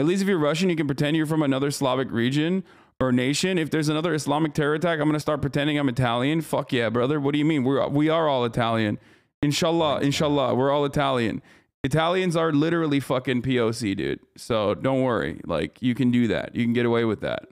At least if you're Russian, you can pretend you're from another Slavic region or nation. If there's another Islamic terror attack, I'm gonna start pretending I'm Italian. Fuck yeah, brother. What do you mean? We're we are all Italian. Inshallah, inshallah, we're all Italian. Italians are literally fucking POC, dude. So don't worry. Like you can do that. You can get away with that.